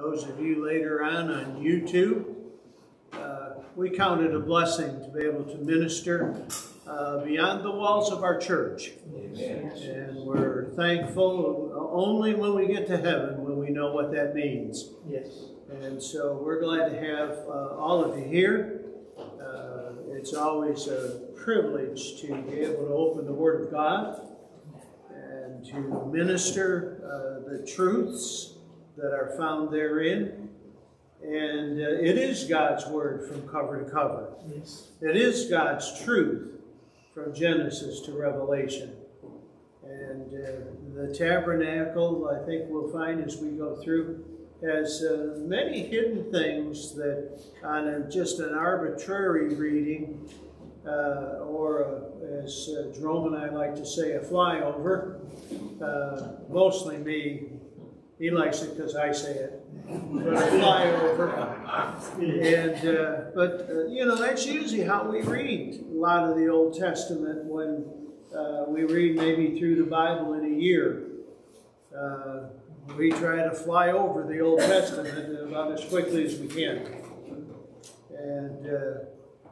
those of you later on on YouTube. Uh, we count it a blessing to be able to minister uh, beyond the walls of our church. Amen. And we're thankful only when we get to heaven when we know what that means. Yes. And so we're glad to have uh, all of you here. Uh, it's always a privilege to be able to open the Word of God and to minister uh, the truths that are found therein. And uh, it is God's Word from cover to cover. Yes. It is God's truth from Genesis to Revelation. And uh, the tabernacle, I think we'll find as we go through, has uh, many hidden things that on a, just an arbitrary reading, uh, or a, as uh, Jerome and I like to say, a flyover, uh, mostly me, he likes it because I say it, but a flyover. And, uh, but, uh, you know, that's usually how we read a lot of the Old Testament when we read maybe through the Bible in a year we try to fly over the Old Testament about as quickly as we can. And uh,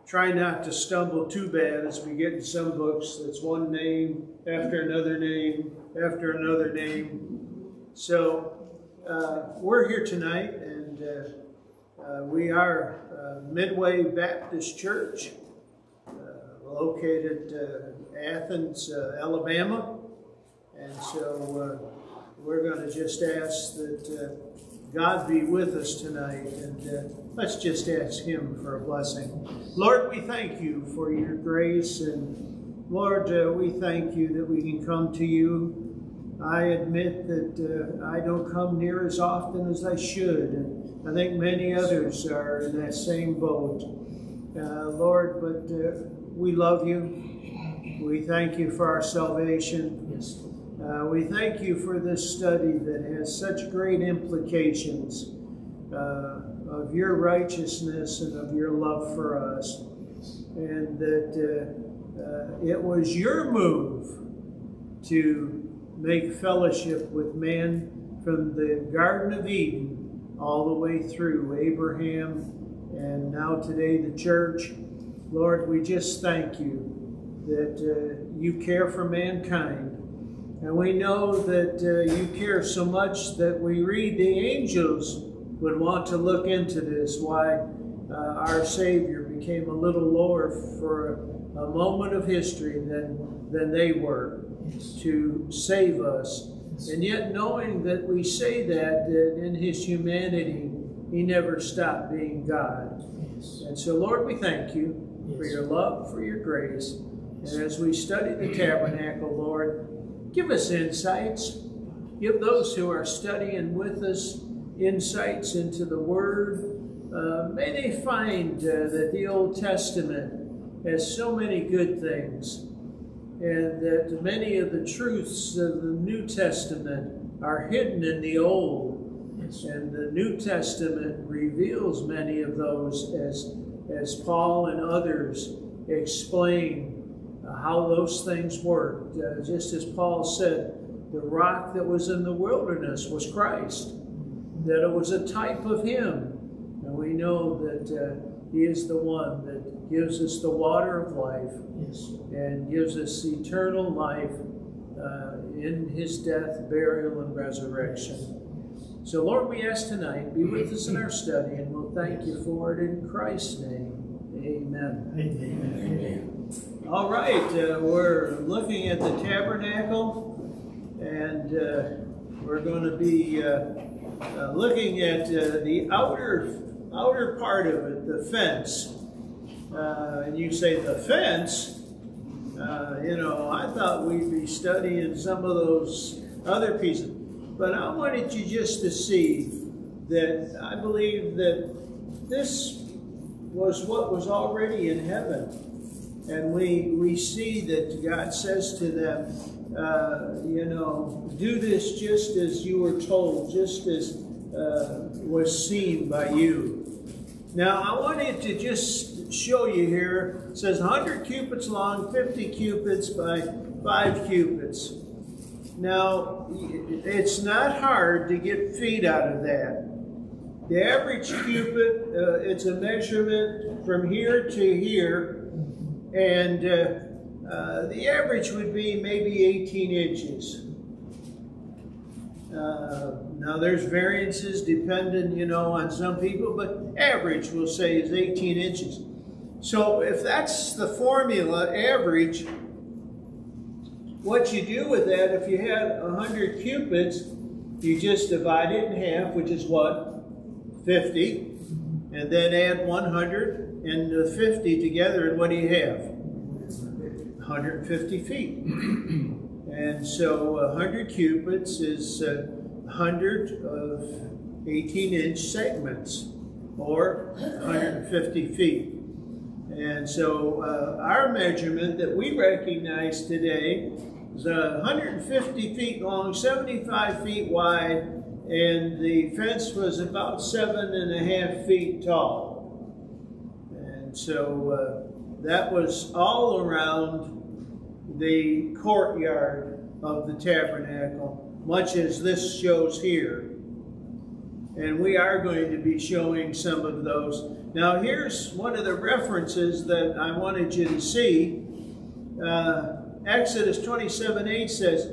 try not to stumble too bad as we get in some books that's one name after another name after another name. So uh, we're here tonight and uh, uh we are uh, Midway Baptist Church uh, located Athens, Alabama. And so we're going to just ask that God be with us tonight, and let's just ask Him for a blessing. Lord, we thank you for your grace, and Lord, we thank you that we can come to you. I admit that uh, I don't come near as often as I should, and I think many others are in that same boat. Uh, Lord, but uh, we love you. We thank you for our salvation. Yes. Uh, we thank you for this study that has such great implications uh, of your righteousness and of your love for us. And that uh, uh, it was your move to make fellowship with man from the Garden of Eden all the way through Abraham and now today the church. Lord, we just thank you that uh, you care for mankind and we know that uh, you care so much that we read the angels would want to look into this, why uh, our Savior became a little lower for a, a, moment of history than, than they were to save us. And yet, knowing that we say that, that in his humanity, he never stopped being God. And so, Lord, we thank you for your love, for your grace. And as we study the tabernacle, Lord, Give us insights. Give those who are studying with us insights into the Word. Uh, may they find uh, that the Old Testament has so many good things and that many of the truths of the New Testament are hidden in the Old. And the New Testament reveals many of those as, as Paul and others explain how those things worked. Uh, just as Paul said, the rock that was in the wilderness was Christ, that it was a type of Him. And we know that uh, He is the one that gives us the water of life yes. and gives us eternal life uh, in His death, burial, and resurrection. So, Lord, we ask tonight, be with us in our study, and we'll thank you for it in Christ's name. Amen. Amen. Amen. All right, uh, we're looking at the tabernacle, and uh, we're going to be uh, uh looking at uh, the outer outer part of it, the fence. Uh, and you say the fence. you know, I thought we'd be studying some of those other pieces, but I wanted you just to see that I believe that this was what was already in heaven and we, we see that God says to them, uh, you know, do this just as you were told, just as uh, was seen by you. Now, I wanted to just show you here, it says 100 cubits long, 50 cubits by 5 cubits. Now, it's not hard to get feet out of that. The average cubit, uh, it's a measurement from here to here, and uh, uh, the average would be maybe 18 inches. Now there's variances depending, you know, on some people, but average we'll say is 18 inches. So if that's the formula, average, what you do with that, if you had 100 cubits, you just divide it in half, which is what? 50. And then add 100 and 50 together, and what do you have? 150 feet. and so 100 cubits is uh, 100 of 18 inch segments, or 150 feet. And so uh, our measurement that we recognize today is uh, 150 feet long, 75 feet wide, and the fence was about seven and a half feet tall. And so uh, that was all around the courtyard of the tabernacle, much as this shows here. And we are going to be showing some of those now, here's one of the references that I wanted you to see. Uh, Exodus 27 8 says,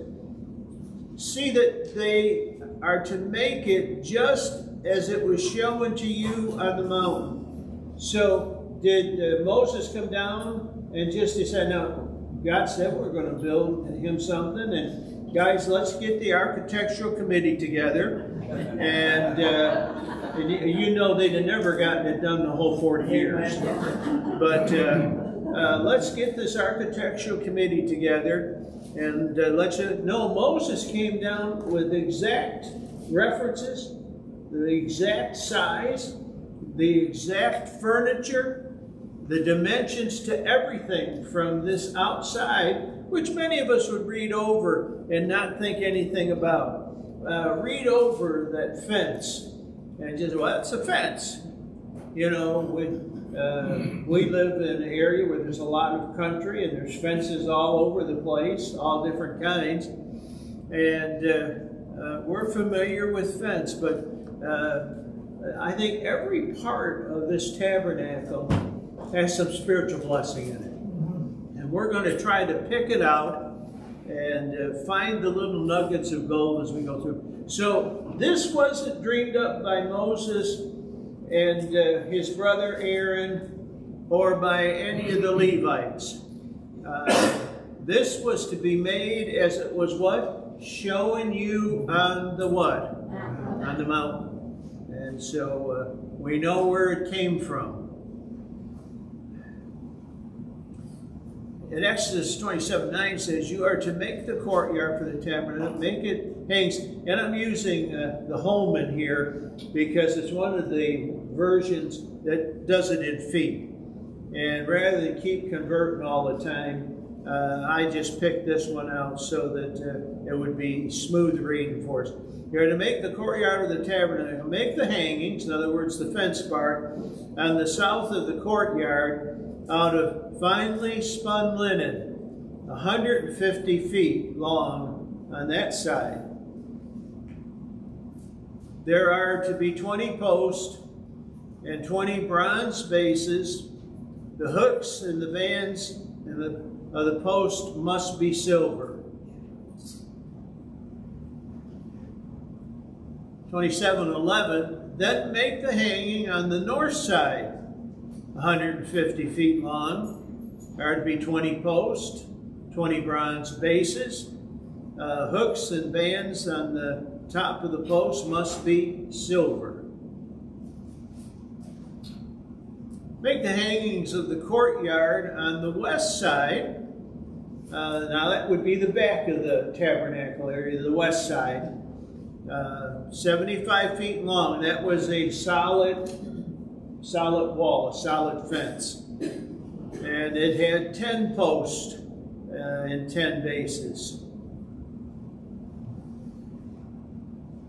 See that they are to make it just as it was shown to you on the mountain. So, did uh, Moses come down and just decide, now, God said we're going to build him something, and guys, let's get the architectural committee together and uh, you know they'd have never gotten it done the whole 40 years. But uh, uh, let's get this architectural committee together and uh, let you know Moses came down with exact references, the exact size, the exact furniture, the dimensions to everything from this outside, which many of us would read over and not think anything about. Uh, read over that fence and just, well, it's a fence. You know, we, uh, we live in an area where there's a lot of country and there's fences all over the place, all different kinds. And uh, uh, we're familiar with fence, but uh, I think every part of this tabernacle has some spiritual blessing in it. We're going to try to pick it out and uh, find the little nuggets of gold as we go through. So this wasn't dreamed up by Moses and uh, his brother Aaron or by any of the Levites. Uh, this was to be made as it was what? Showing you on the what? On the mountain. And so uh, we know where it came from. In Exodus 27 9 says, You are to make the courtyard for the tabernacle, make it hangs. And I'm using uh, the Holman here because it's one of the versions that does it in feet. And rather than keep converting all the time, uh, I just picked this one out so that uh, it would be smooth reading for us. You're to make the courtyard of the tabernacle, make the hangings, in other words, the fence part, on the south of the courtyard out of finely spun linen, 150 feet long on that side. There are to be 20 posts and 20 bronze bases. The hooks and the bands and the, of the post must be silver. 2711, then make the hanging on the north side 150 feet long. There are to be 20 posts, 20 bronze bases, uh, hooks and bands on the top of the post must be silver. Make the hangings of the courtyard on the west side. Uh, now that would be the back of the tabernacle area, the west side. Uh, 75 feet long. That was a solid, solid wall, a solid fence. And it had 10 posts uh, and 10 bases.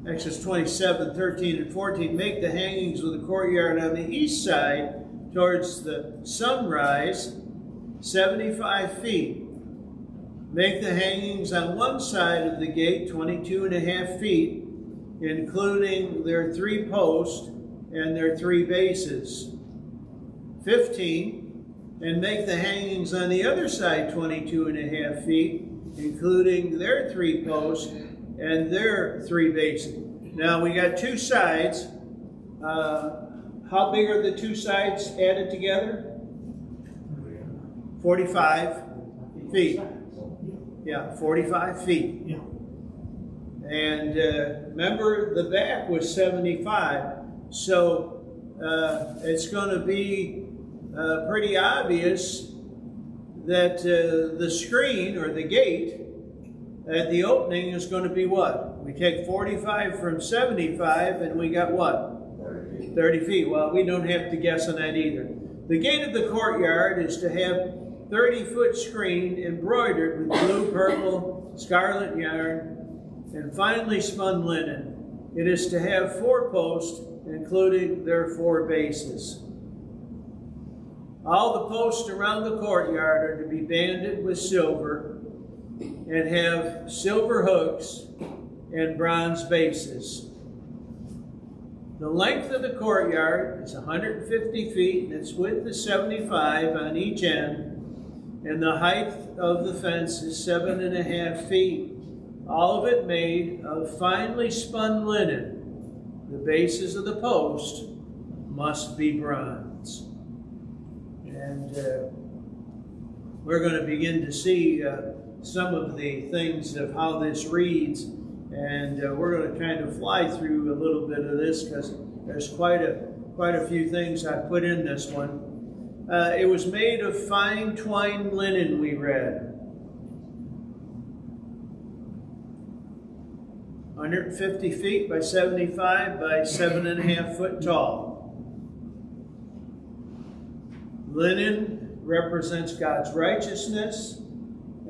Exodus 27, 13, and 14, make the hangings of the courtyard on the east side towards the sunrise 75 feet. Make the hangings on one side of the gate 22 and a half feet, including their three posts, and their three bases. 15, and make the hangings on the other side 22 and a half feet, including their three posts and their three bases. Now we got two sides. Uh, how big are the two sides added together? 45 feet. Yeah, 45 feet. Yeah. And uh, remember, the back was 75. So uh, it's going to be uh, pretty obvious that uh, the screen or the gate at the opening is going to be what? We take 45 from 75 and we got what? 30 feet. Well, we don't have to guess on that either. The gate of the courtyard is to have 30 foot screen embroidered with blue, purple, scarlet yarn, and finely spun linen. It is to have four posts, including their four bases. All the posts around the courtyard are to be banded with silver and have silver hooks and bronze bases. The length of the courtyard is 150 feet and its width is 75 on each end, and the height of the fence is seven and a half feet, all of it made of finely spun linen. The bases of the post must be bronze. And uh, we're going to begin to see uh, some of the things of how this reads and uh, we're going to kind of fly through a little bit of this because there's quite a quite a few things I put in this one. Uh, it was made of fine twined linen. We read. 150 feet by 75 by seven and a half foot tall. Linen represents God's righteousness,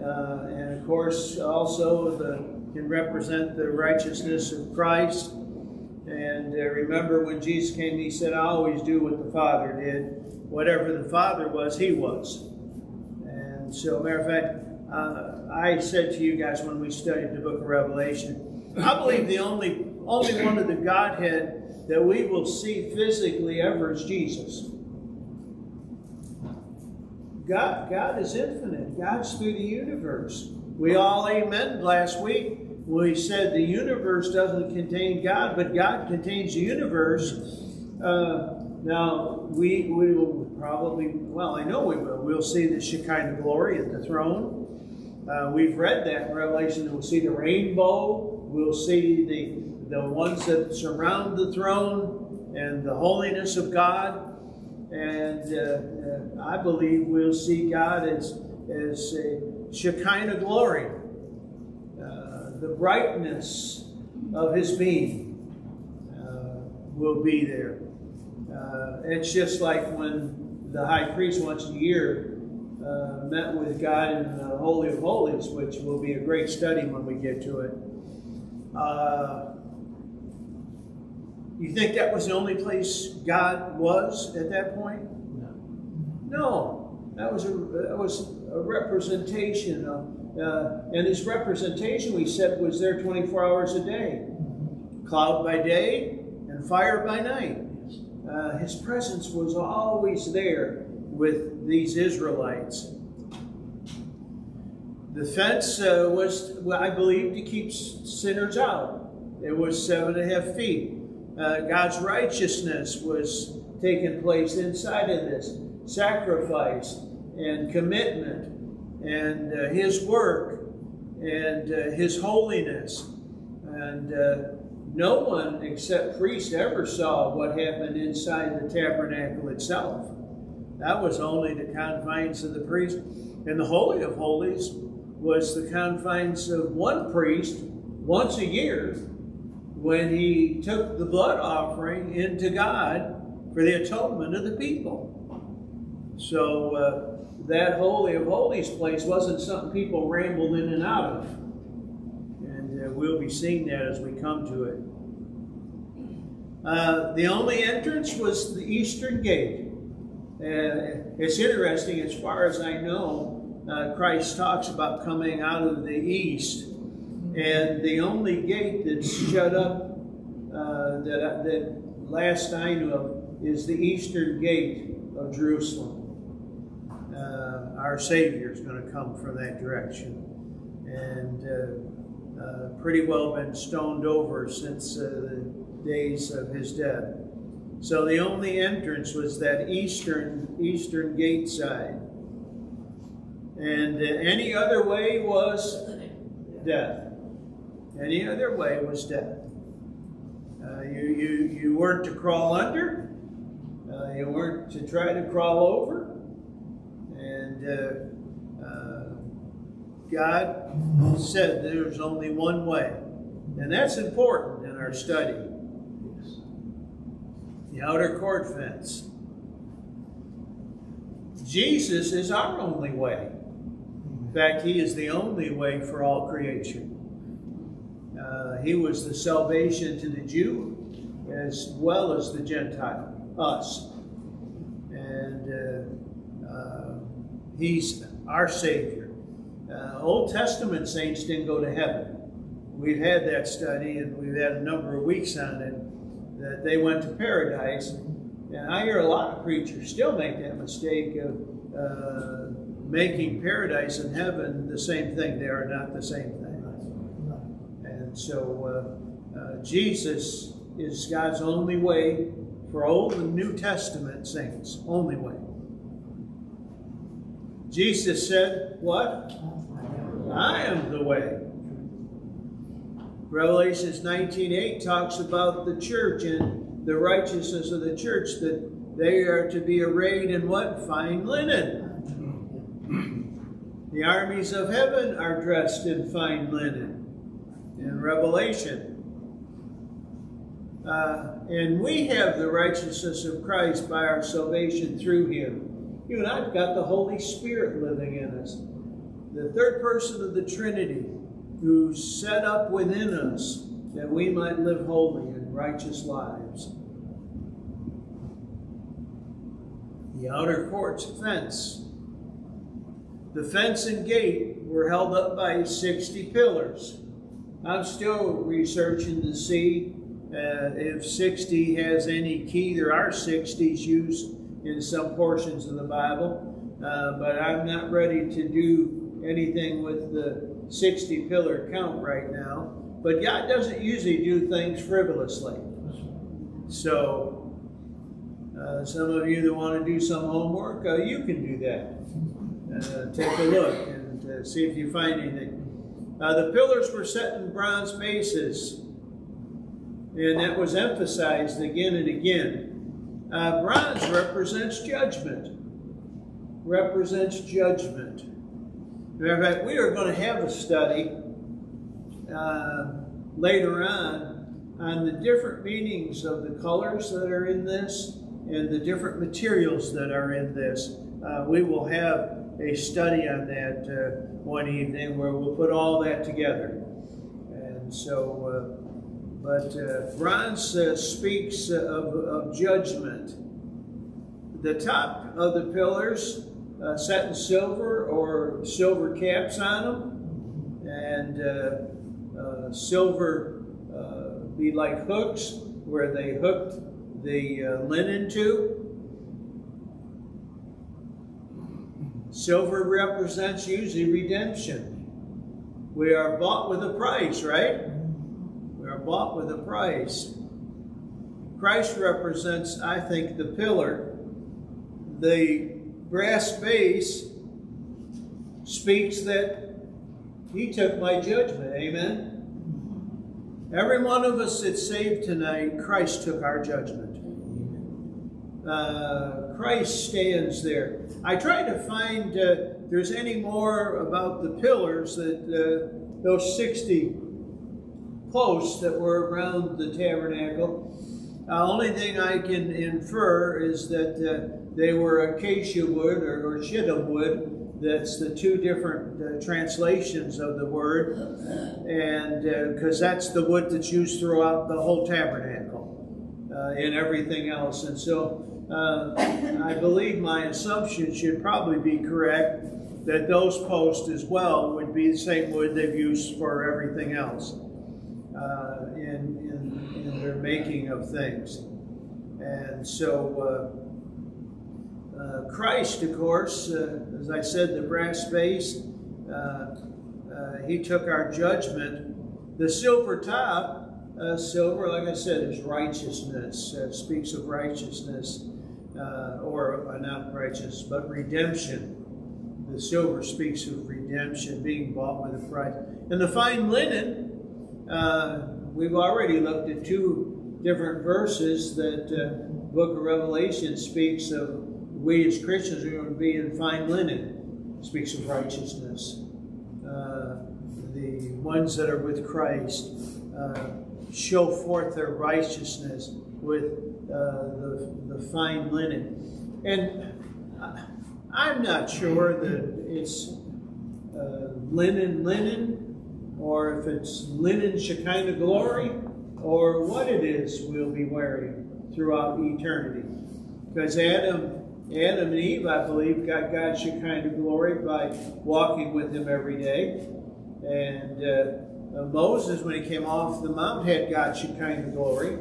uh, and of course also the can represent the righteousness of Christ. And uh, remember when Jesus came, he said, I always do what the Father did. Whatever the Father was, he was. And so, matter of fact, uh, I said to you guys when we studied the book of Revelation, I believe the only, only one of the Godhead that we will see physically ever is Jesus. God, God is infinite. God's through the universe. We all amen last week we said the universe doesn't contain God, but God contains the universe. Uh, now, we, we will probably, well, I know we will. We'll see the Shekinah glory at the throne. Uh, we've read that in Revelation. We'll see the rainbow. We'll see the, the ones that surround the throne and the holiness of God. And uh, uh I believe we'll see God as, as a Shekinah glory the brightness of his being uh, will be there. Uh, it's just like when the high priest once a year uh, met with God in the Holy of Holies, which will be a great study when we get to it. Uh, you think that was the only place God was at that point? No. No, that was a that was a representation of uh, and his representation, we said, was there 24 hours a day. Cloud by day and fire by night. Uh, his presence was always there with these Israelites. The fence uh, was, I believe, to keep sinners out. It was seven and a half feet. Uh, God's righteousness was taking place inside of this sacrifice and commitment and uh, His work and uh, His holiness. And uh, no one except priests ever saw what happened inside the tabernacle itself. That was only the confines of the priest. And the Holy of Holies was the confines of one priest once a year when he took the blood offering into God for the atonement of the people. So, uh, that Holy of Holies place wasn't something people rambled in and out of. And uh, we'll be seeing that as we come to it. Uh, the only entrance was the eastern gate. Uh, it's interesting, as far as I know, uh, Christ talks about coming out of the east. And the only gate that's shut up uh, that, that last I knew of, is the eastern gate of Jerusalem. Uh, our Savior is going to come from that direction. And uh, uh, pretty well been stoned over since uh, the days of his death. So the only entrance was that eastern eastern gate side. And any other way was death. Any other way was death. Uh, you, you, you weren't to crawl under. Uh, you weren't to try to crawl over. And uh, uh, God said there's only one way. And that's important in our study. The outer court fence. Jesus is our only way. Fact, He is the only way for all creation. Uh, he was the salvation to the Jew as well as the Gentile, us. And uh, uh, He's our Savior. Uh, Old Testament saints didn't go to heaven. We've had that study and we've had a number of weeks on it that they went to paradise. And I hear a lot of preachers still make that mistake of uh, making paradise and heaven the same thing. They are not the same thing. And so uh, uh, Jesus is God's only way for Old and New Testament saints. Only way. Jesus said, What? I am the way. Revelations 19.8 talks about the church and the righteousness of the church, that they are to be arrayed in what? Fine linen. The armies of heaven are dressed in fine linen in Revelation. Uh, and we have the righteousness of Christ by our salvation through him. You and I've got the Holy Spirit living in us. The third person of the Trinity who set up within us that we might live holy and righteous lives. The outer court's fence. The fence and gate were held up by 60 pillars. I'm still researching to see uh, if 60 has any key. There are 60s used in some portions of the Bible, uh, but I'm not ready to do anything with the 60 pillar count right now. But God doesn't usually do things frivolously. So, uh, some of you that want to do some homework, uh, you can do that. Uh, take a look and uh, see if you find anything. Uh, the pillars were set in bronze bases, and that was emphasized again and again. Bronze represents judgment. Represents judgment. Matter of fact, we are going to have a study later on on the different meanings of the colors that are in this and the different materials that are in this. Uh, we will have a study on that uh, one evening where we'll put all that together. And so, uh, but uh, bronze uh, speaks of, of judgment. The top of the pillars uh, set in silver or silver caps on them, and uh, silver be like hooks where they hooked the linen to. Silver represents usually redemption. We are bought with a price, right? We are bought with a price. Christ represents, I think, the pillar. The brass base speaks that he took my judgment. Amen? Every one of us that's saved tonight, Christ took our judgment. Uh, Christ stands there. I tried to find uh, there's any more about the pillars that uh, those 60 posts that were around the tabernacle. The uh, only thing I can infer is that uh, they were acacia wood or, or shittim wood. That's the two different uh, translations of the word, and because that's the wood that's used throughout the whole tabernacle and everything else. And so uh, I believe my assumption should probably be correct that those posts as well would be the same wood they've used for everything else uh, in, in, in, their making of things. And so uh, uh, Christ, of course, uh, as I said, the brass uh, he took our judgment. The silver top, silver, like I said, is righteousness, speaks of righteousness, or not righteous, but redemption. The silver speaks of redemption, being bought with a price. And the fine linen, uh, we've already looked at two different verses that uh, book of Revelation speaks of we as Christians are going to be in fine linen. Speaks of righteousness. Uh, the ones that are with Christ uh, show forth their righteousness with uh, the, the fine linen. And uh, I'm not sure that it's uh, linen, linen, or if it's linen Shekinah glory, or what it is we'll be wearing throughout eternity. Because Adam, Adam and Eve, I believe, got God's Shekinah glory by walking with Him every day. And uh, uh, Moses, when he came off the mount, had God's Shekinah glory,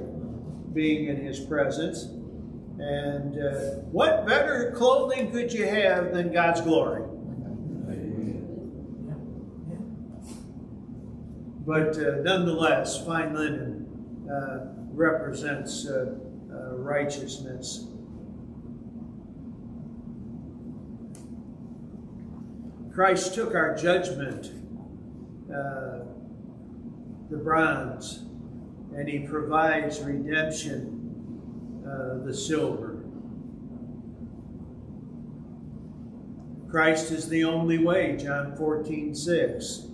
being in His presence. And uh, what better clothing could you have than God's glory? But uh, nonetheless, fine linen uh, represents uh, uh, righteousness. Christ took our judgment, uh, the bronze, and he provides redemption uh, the silver. Christ is the only way, John 14, 6.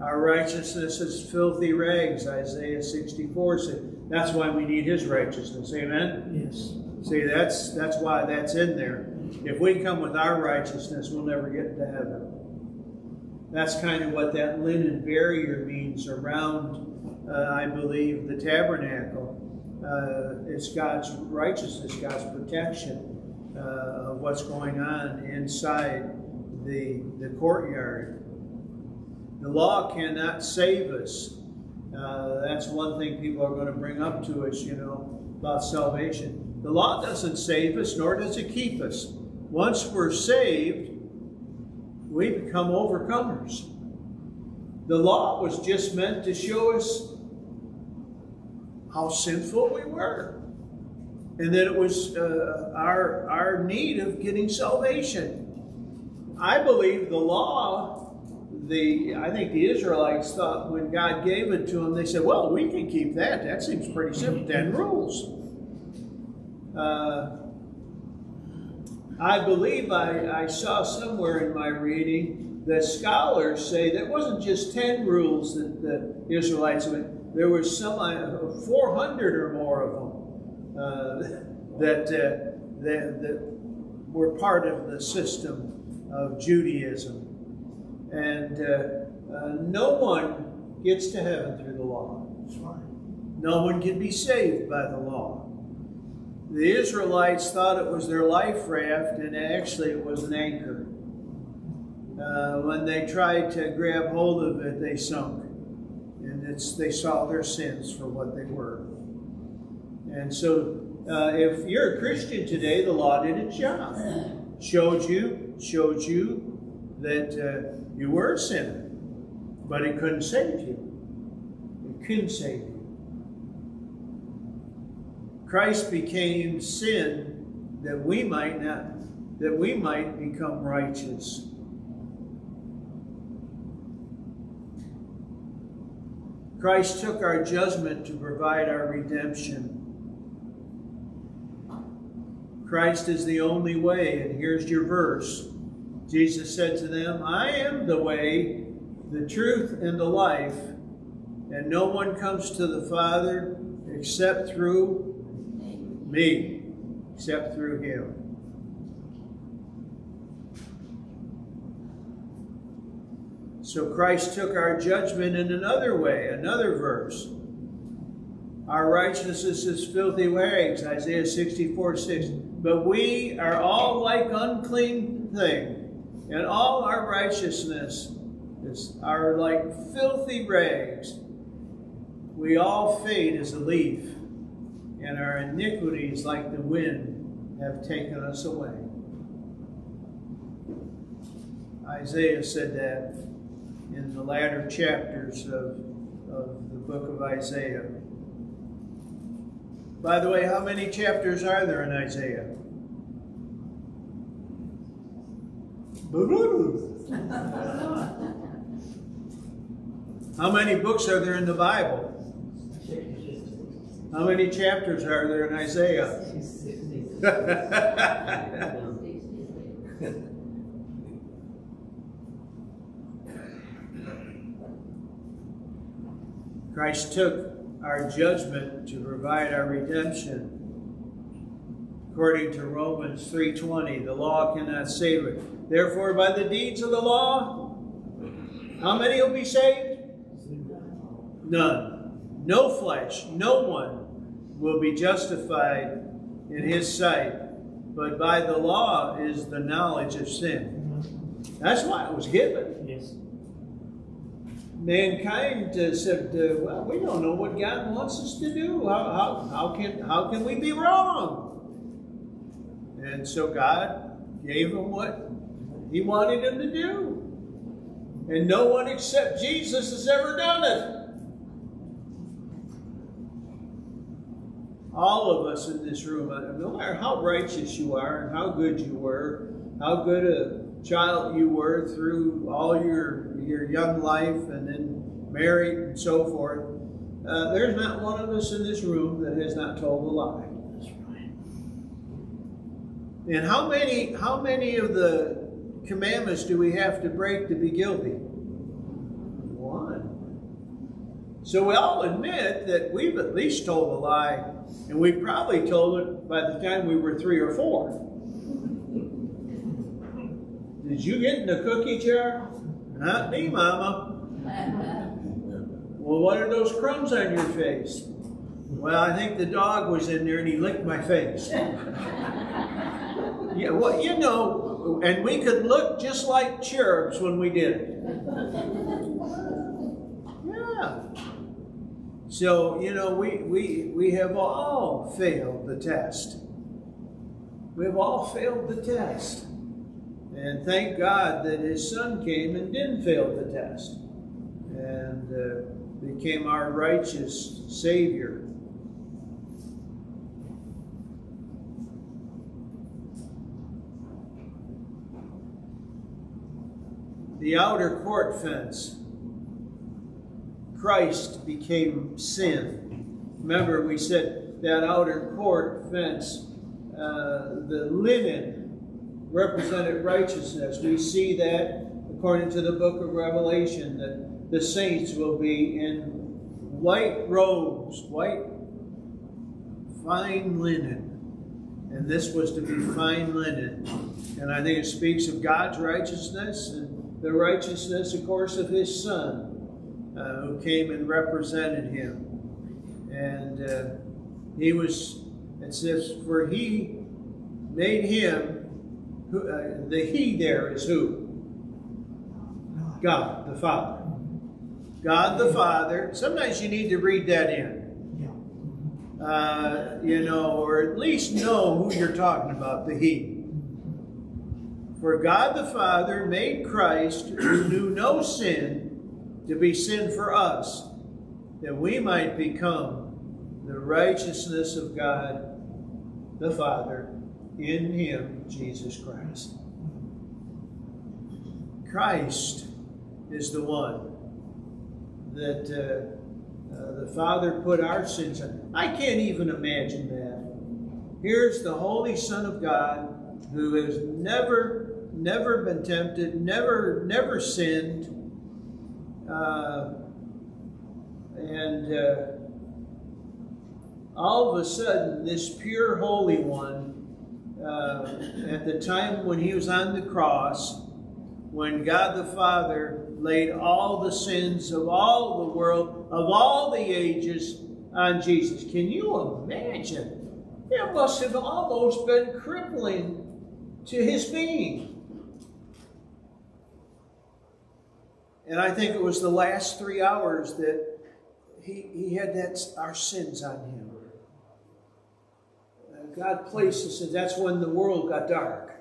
Our righteousness is filthy rags, Isaiah 64 says. That's why we need his righteousness. Amen? Yes. See, that's that's why that's in there. If we come with our righteousness, we'll never get to heaven. That's kind of what that linen barrier means around, I believe, the tabernacle uh, it's God's righteousness, God's protection uh, of what's going on inside the, the courtyard. The law cannot save us. Uh, that's one thing people are going to bring up to us, you know, about salvation. The law doesn't save us, nor does it keep us. Once we're saved, we become overcomers. The law was just meant to show us how sinful we were. And that it was uh, our, our need of getting salvation. I believe the law, the I think the Israelites thought when God gave it to them, they said, well, we can keep that. That seems pretty simple. Ten rules. Uh, I believe I, I saw somewhere in my reading that scholars say that wasn't just 10 rules that the Israelites went, there was some uh, 400 or more of them uh, that, uh, that, that were part of the system of Judaism. And uh, uh, no one gets to heaven through the law. No one can be saved by the law. The Israelites thought it was their life raft, and actually it was an anchor. Uh, when they tried to grab hold of it, they sunk it's, they saw their sins for what they were. And so, uh, if you're a Christian today, the law did its job. Showed you, showed you that uh, you were a sinner, but it couldn't save you. It couldn't save you. Christ became sin that we might not, that we might become righteous. Christ took our judgment to provide our redemption. Christ is the only way, and here's your verse. Jesus said to them, I am the way, the truth, and the life, and no one comes to the Father except through me, except through him. So Christ took our judgment in another way, another verse. Our righteousness is filthy rags, Isaiah 64 6. But we are all like unclean thing, and all our righteousness is are like filthy rags. We all fade as a leaf, and our iniquities, like the wind, have taken us away. Isaiah said that in the latter chapters of, of the book of Isaiah. By the way, how many chapters are there in Isaiah? How many books are there in the Bible? How many chapters are there in Isaiah? Christ took our judgment to provide our redemption. According to Romans 3:20, the law cannot save it. Therefore, by the deeds of the law, how many will be saved? None. No flesh, no one will be justified in his sight, but by the law is the knowledge of sin. That's why it was given. Yes. Mankind uh, said, uh, "Well, we don't know what God wants us to do. How, how, how can how can we be wrong?" And so God gave them what He wanted them to do, and no one except Jesus has ever done it. all of us in this room, uh, no matter how righteous you are and how good you were, how good a child you were through all your your young life and then married and so forth, uh, there's not one of us in this room that has not told a lie. And how many how many of the commandments do we have to break to be guilty? One. So we all admit that we've at least told a lie, and we probably told it by the time we were three or four. Did you get in the cookie jar? Not me, Mama. Well, what are those crumbs on your face? Well, I think the dog was in there and he licked my face. yeah, well, you know, and we could look just like cherubs when we did it. Yeah. So, you know, we, we, we have all failed the test. We have all failed the test. And thank God that his son came and didn't fail the test and uh, became our righteous Savior. The outer court fence, Christ became sin. Remember, we said that outer court fence, uh, the linen represented righteousness. We see that according to the book of Revelation that the saints will be in white robes, white fine linen. And this was to be fine linen. And I think it speaks of God's righteousness and the righteousness, of course, of his son uh, who came and represented him. And uh, he was, it says, for he made him who, uh, the he there is who? God, the Father. God the Father. Sometimes you need to read that in. Uh, you know, or at least know who you're talking about, the he. For God the Father made Christ, who knew no sin, to be sin for us, that we might become the righteousness of God the Father in him, Jesus Christ. Christ is the one that uh, uh, the Father put our sins on. I can't even imagine that. Here's the Holy Son of God who has never, never been tempted, never, never sinned, uh, and uh, all of a sudden, this pure Holy One uh, at the time when he was on the cross, when God the Father laid all the sins of all the world, of all the ages, on Jesus. Can you imagine? It must have almost been crippling to his being. And I think it was the last three hours that he, he had that our sins on him. God placed us, and that's when the world got dark.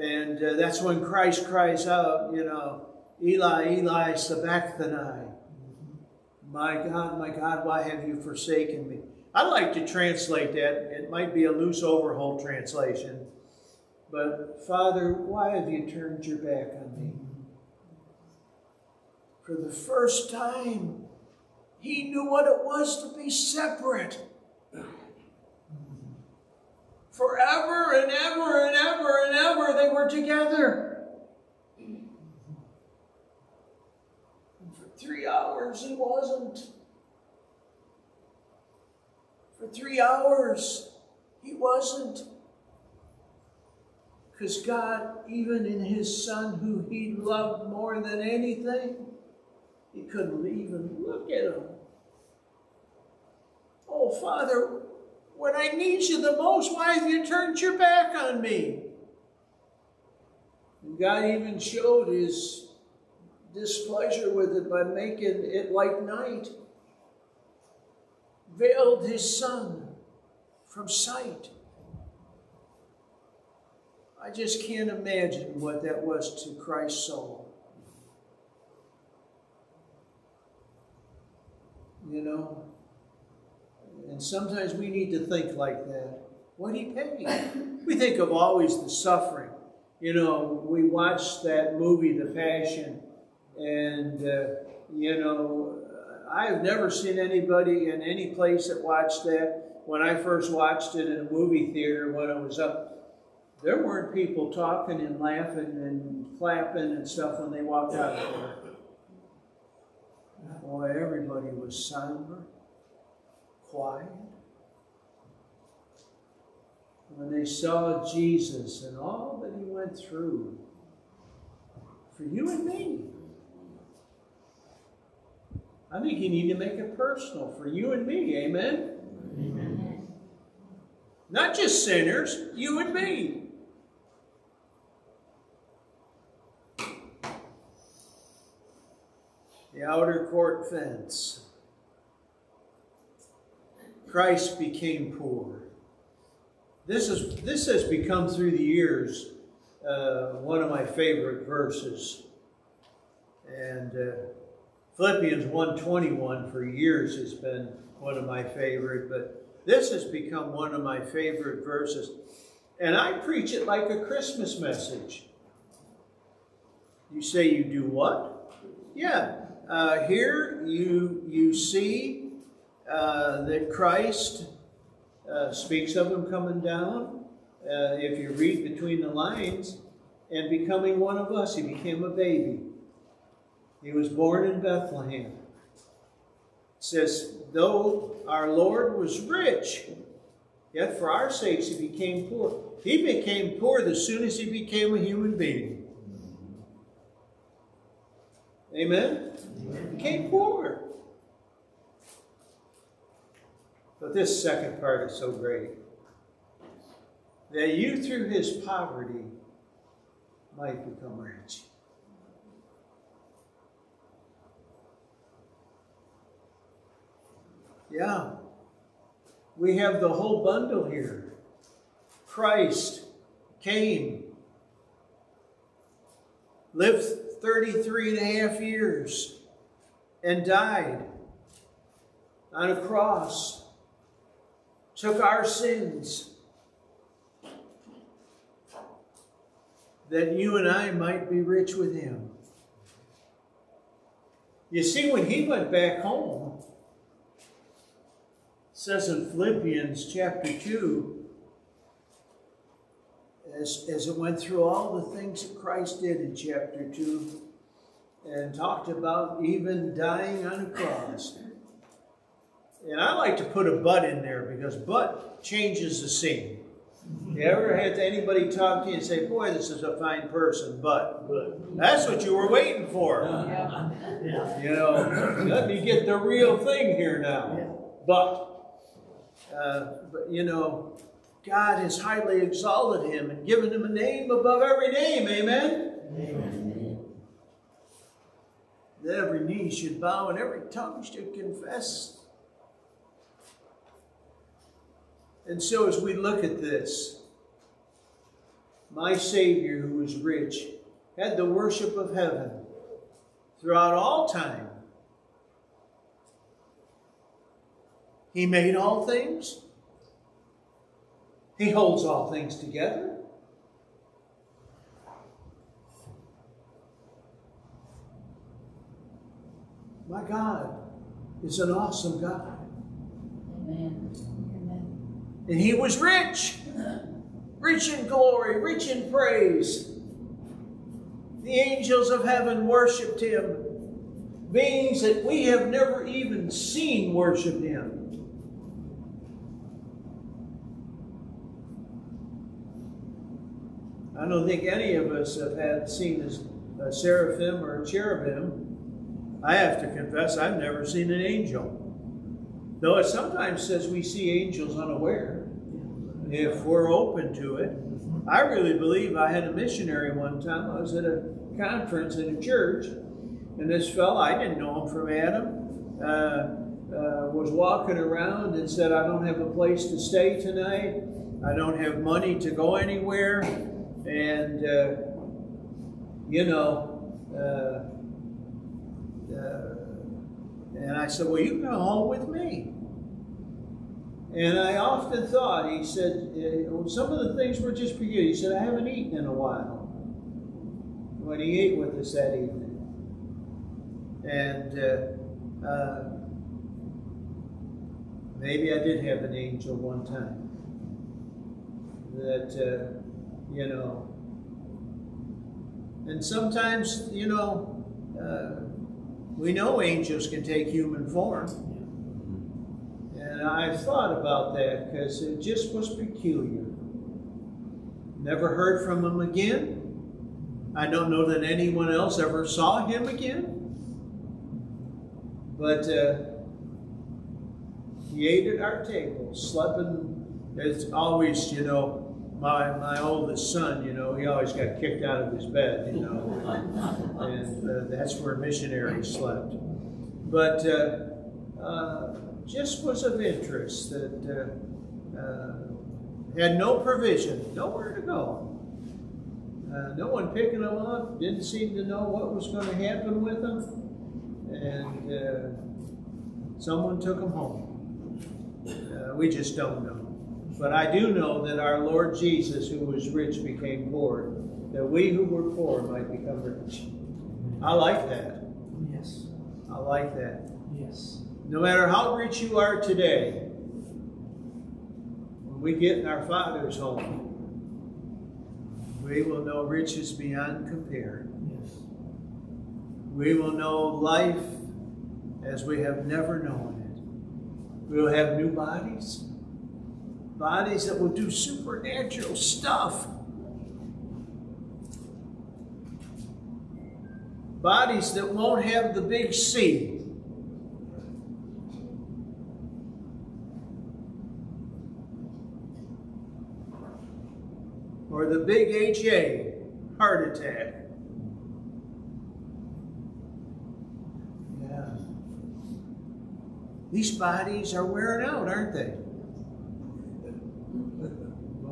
And uh, that's when Christ cries out, you know, Eli, Eli, sabachthani. My God, my God, why have you forsaken me? I like to translate that. It might be a loose Overholt translation. But Father, why have you turned your back on me? For the first time, he knew what it was to be separate. Forever and ever and ever and ever they were together. And for three hours he wasn't. For three hours he wasn't. Because God, even in his son who he loved more than anything, he couldn't even look at him. Oh, Father, when I need you the most, why have you turned your back on me? And God even showed his displeasure with it by making it like night, veiled his son from sight. I just can't imagine what that was to Christ's soul. You know? And sometimes we need to think like that. What he pay? We think of always the suffering. You know, we watched that movie, The Passion, and, uh, you know, I have never seen anybody in any place that watched that. When I first watched it in a movie theater when I was up there weren't people talking and laughing and clapping and stuff when they walked out of there. Boy, everybody was somber, quiet. When they saw Jesus and all that he went through for you and me. I think you need to make it personal for you and me. Amen? Amen. Not just sinners, you and me. the outer court fence. Christ became poor. This, is, this has become through the years uh, one of my favorite verses. And uh, Philippians 1.21 for years has been one of my favorite, but this has become one of my favorite verses. And I preach it like a Christmas message. You say you do what? Yeah, uh, here you, you see uh, that Christ uh, speaks of him coming down. Uh, if you read between the lines, and becoming one of us, he became a baby. He was born in Bethlehem. It says, though our Lord was rich, yet for our sakes he became poor. He became poor as soon as he became a human being. Amen? Amen. Became poor. But this second part is so great. That you through his poverty might become rich. Yeah. We have the whole bundle here. Christ came, lived 33 and a half years and died on a cross, took our sins, that you and I might be rich with him. You see, when he went back home, says in Philippians chapter 2, as, as it went through all the things that Christ did in chapter 2 and talked about even dying on a cross. And I like to put a but in there because but changes the scene. You ever had anybody talk to you and say, boy, this is a fine person, but, but. that's what you were waiting for. Yeah. You know, let me get the real thing here now. But, uh, but, you know, God has highly exalted him and given him a name above every name. Amen? Amen. That every knee should bow and every tongue should confess And so as we look at this, my Savior, who was rich, had the worship of heaven throughout all time. He made all things. He holds all things together. My God is an awesome God. Amen. And he was rich, rich in glory, rich in praise. The angels of heaven worshiped him, beings that we have never even seen worship him. I don't think any of us have had seen a seraphim or a cherubim. I have to confess, I've never seen an angel. Though it sometimes says we see angels unaware, if we're open to it. I really believe I had a missionary one time. I was at a conference in a church, and this fellow, I didn't know him from Adam, uh, uh, was walking around and said, I don't have a place to stay tonight. I don't have money to go anywhere. And, uh, you know, uh, and I said, well, you can go home with me. And I often thought, he said, uh, some of the things were just for you. He said, I haven't eaten in a while. When he ate with us that evening. And uh, uh, maybe I did have an angel one time that, uh, you know, and sometimes, you know, uh, we know angels can take human form. And I've thought about that because it just was peculiar. Never heard from him again. I don't know that anyone else ever saw him again. But uh, he ate at our table, slept in, it's always, you know, my, my oldest son, you know, he always got kicked out of his bed, you know, and uh, that's where missionaries slept. But uh, uh, just was of interest that uh, uh, had no provision, nowhere to go. Uh, no one picking them up, didn't seem to know what was going to happen with them, and someone took them home. we just don't know. But I do know that our Lord Jesus, who was rich, became poor, that we who were poor might become rich. I like that. Yes. I like that. Yes. No matter how rich you are today, when we get in our Father's home, we will know riches beyond compare. Yes. We will know life as we have never known it. We will have new bodies bodies that will do supernatural stuff. Bodies that won't have the big C. Or the big HA, heart attack. Yeah. These bodies are wearing out, aren't they?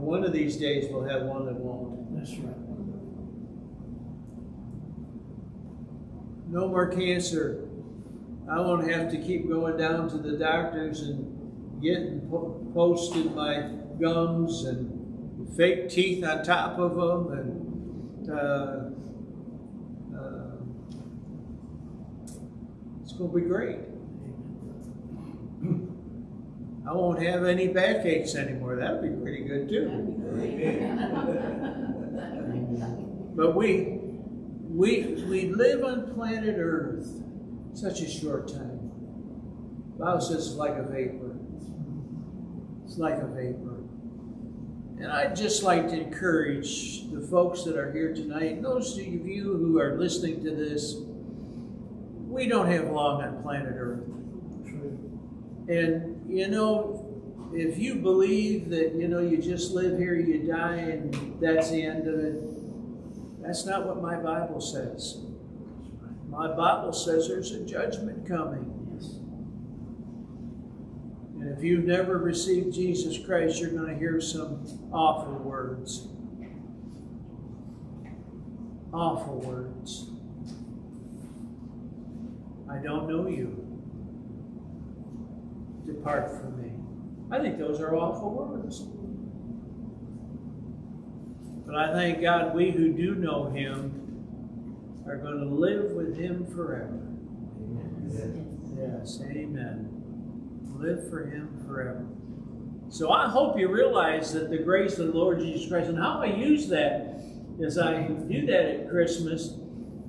One of these days we'll have one that won't. That's right. No more cancer. I won't have to keep going down to the doctors and getting po posted my gums and fake teeth on top of them and uh, uh, it's going to be great. I won't have any backaches anymore. That'd be pretty good too. but we we we live on planet Earth such a short time. Bible says it's like a vapor. It's like a vapor. And I'd just like to encourage the folks that are here tonight, and those of you who are listening to this, we don't have long on planet Earth. And you know, if you believe that, you know, you just live here, you die, and that's the end of it, that's not what my Bible says. My Bible says there's a judgment coming. Yes. And if you've never received Jesus Christ, you're going to hear some awful words. Awful words. I don't know you. Depart from me. I think those are awful words. But I thank God we who do know Him are going to live with Him forever. Amen. Yes, amen. Live for Him forever. So I hope you realize that the grace of the Lord Jesus Christ and how I use that is I do that at Christmas.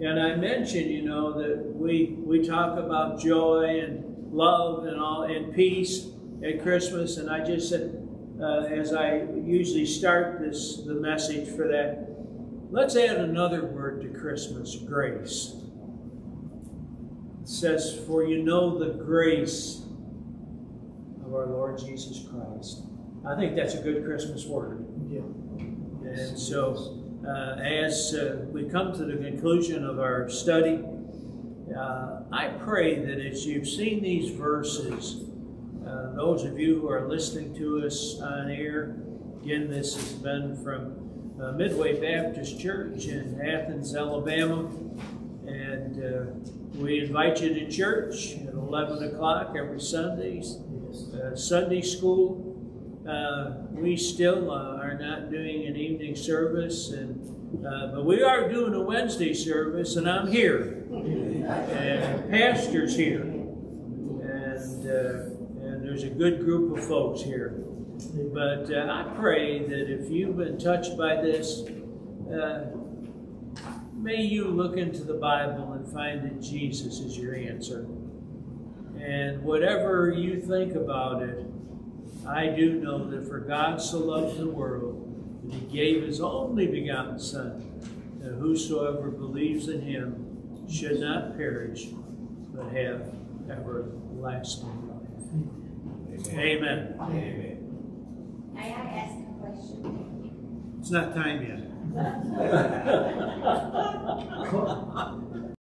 And I mentioned, you know, that we we talk about joy and love and all and peace at Christmas. And I just said, uh, as I usually start this the message for that, let's add another word to Christmas: grace. It says, "For you know the grace of our Lord Jesus Christ." I think that's a good Christmas word. Yeah. And so, uh, as uh, we come to the conclusion of our study, uh, I pray that as you've seen these verses, uh, those of you who are listening to us on air, again, this has been from uh, Midway Baptist Church in Athens, Alabama. And uh, we invite you to church at 11 o'clock every Sunday, uh, Sunday school. Uh, we still uh, are not doing an evening service, and but we are doing a Wednesday service, and I'm here, and pastor's here, and and there's a good group of folks here. But uh, I pray that if you've been touched by this, uh, may you look into the Bible and find that Jesus is your answer. And whatever you think about it, I do know that for God so loved the world that he gave his only begotten Son, that whosoever believes in him should not perish, but have everlasting life Amen. Amen. May I ask a question? It's not time yet.